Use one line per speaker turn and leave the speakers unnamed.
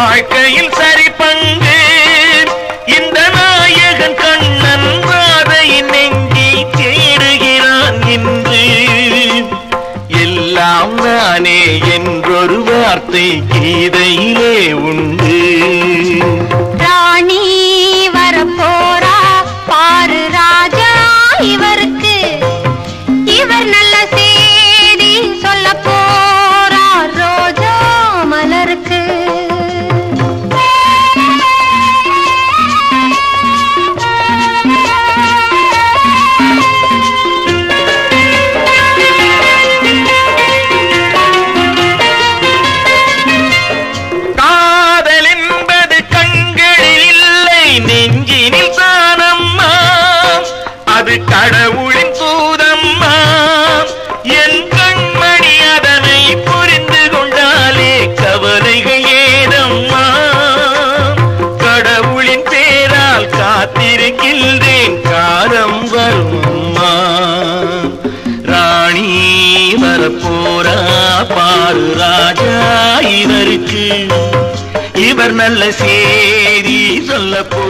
வாழ்க்கையில் சரி பங்கு. இந்த நாயகன் கண்ணன் ராதையின் நெங்கி தேடுகிறான் என்று. எல்லாம் நானே என்றொரு வார்த்தை கீதையிலே உண்டு. அது கடவுளின் தூதம்மா. என் கண்மணி அதனை புரிந்து கொண்டாலே கவலைகள் ஏதம்மா. கடவுளின் பேரால் காத்திருக்கின்றேன் காலம் வரும்மா. ராணி வரப்போரா பாரு ராஜா இவருக்கு. இவர் நல்ல செய்தி சொல்ல போ